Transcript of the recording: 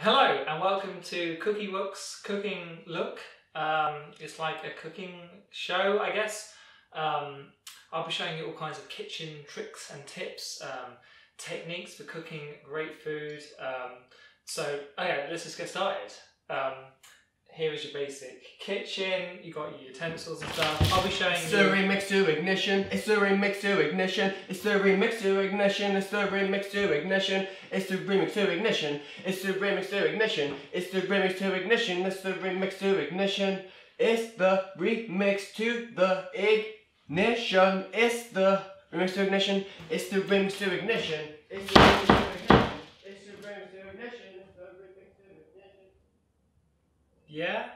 Hello and welcome to CookyWook's Cooking Look. Um, it's like a cooking show, I guess. Um, I'll be showing you all kinds of kitchen tricks and tips, um, techniques for cooking great food. Um, so, okay, let's just get started. Um, here is your basic kitchen. You got your utensils and stuff. I'll be showing It's you. the remix to ignition. It's the remix to ignition. It's the remix to ignition. It's the remix to ignition. It's the remix to ignition. It's the remix to ignition. It's the remix to ignition. It's the remix to ignition. It's the remix to the ignition. It's the remix to ignition. It's the remix to ignition. It's the remix to ignition. It's the remix to ignition. It's the remix to ignition. Yeah?